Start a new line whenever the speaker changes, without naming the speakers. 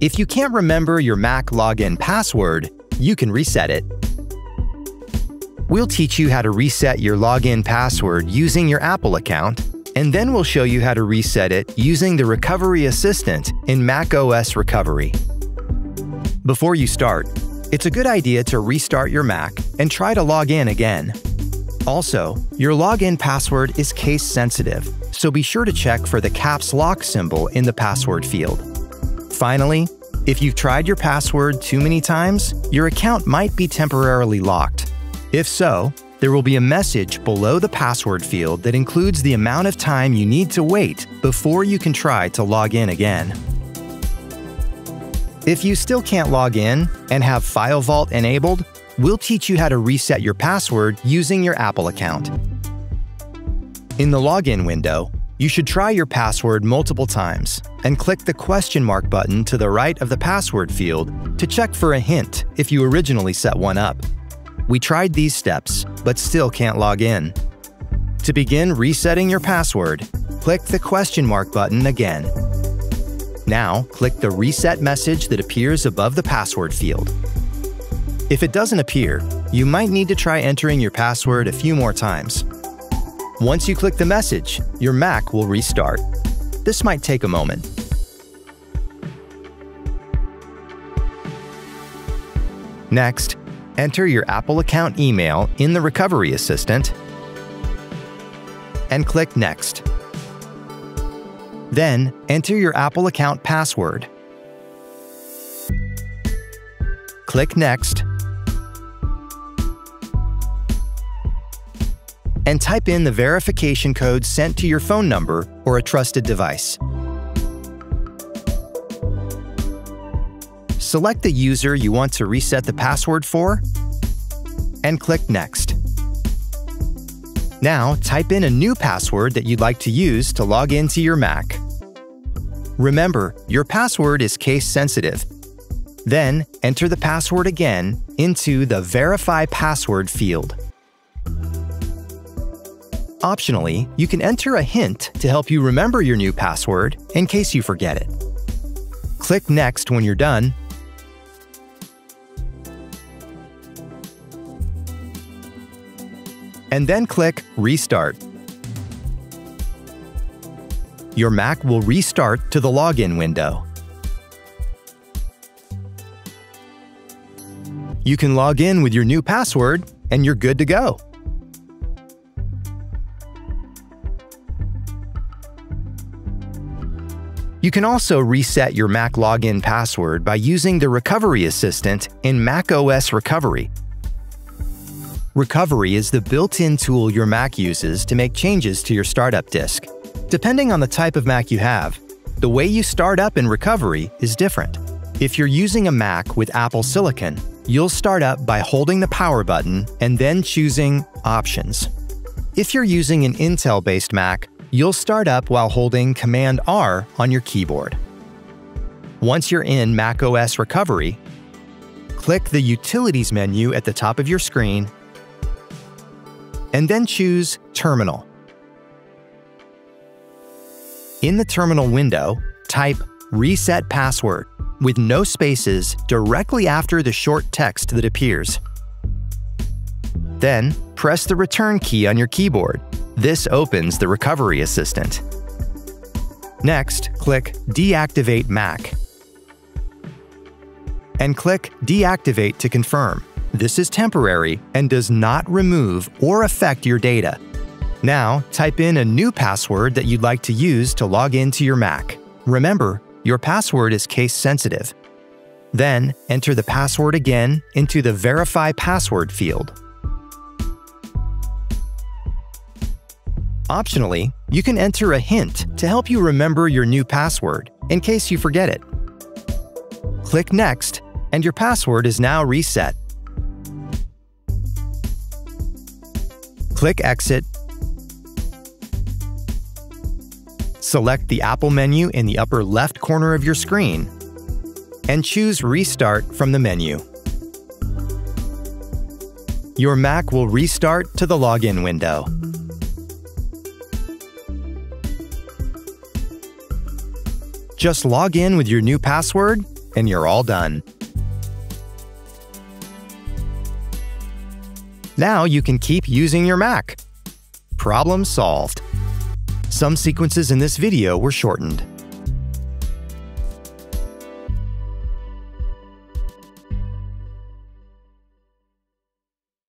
If you can't remember your Mac login password, you can reset it. We'll teach you how to reset your login password using your Apple account, and then we'll show you how to reset it using the Recovery Assistant in macOS Recovery. Before you start, it's a good idea to restart your Mac and try to log in again. Also, your login password is case sensitive, so be sure to check for the caps lock symbol in the password field. Finally, if you've tried your password too many times, your account might be temporarily locked. If so, there will be a message below the password field that includes the amount of time you need to wait before you can try to log in again. If you still can't log in and have FileVault enabled, we'll teach you how to reset your password using your Apple account. In the login window, you should try your password multiple times and click the question mark button to the right of the password field to check for a hint if you originally set one up. We tried these steps, but still can't log in. To begin resetting your password, click the question mark button again. Now, click the reset message that appears above the password field. If it doesn't appear, you might need to try entering your password a few more times. Once you click the message, your Mac will restart. This might take a moment. Next, enter your Apple account email in the Recovery Assistant and click Next. Then, enter your Apple account password. Click Next and type in the verification code sent to your phone number or a trusted device. Select the user you want to reset the password for and click Next. Now, type in a new password that you'd like to use to log into your Mac. Remember, your password is case sensitive. Then, enter the password again into the Verify Password field. Optionally, you can enter a hint to help you remember your new password in case you forget it. Click Next when you're done. And then click Restart. Your Mac will restart to the login window. You can log in with your new password, and you're good to go. You can also reset your Mac login password by using the Recovery Assistant in macOS Recovery. Recovery is the built-in tool your Mac uses to make changes to your startup disk. Depending on the type of Mac you have, the way you start up in Recovery is different. If you're using a Mac with Apple Silicon, you'll start up by holding the power button and then choosing Options. If you're using an Intel-based Mac, You'll start up while holding Command R on your keyboard. Once you're in macOS Recovery, click the Utilities menu at the top of your screen and then choose Terminal. In the terminal window, type Reset Password with no spaces directly after the short text that appears. Then, press the Return key on your keyboard this opens the Recovery Assistant. Next, click Deactivate Mac. And click Deactivate to confirm. This is temporary and does not remove or affect your data. Now, type in a new password that you'd like to use to log into your Mac. Remember, your password is case sensitive. Then, enter the password again into the Verify Password field. Optionally, you can enter a hint to help you remember your new password in case you forget it. Click Next, and your password is now reset. Click Exit. Select the Apple menu in the upper left corner of your screen and choose Restart from the menu. Your Mac will restart to the login window. Just log in with your new password and you're all done. Now you can keep using your Mac. Problem solved. Some sequences in this video were shortened.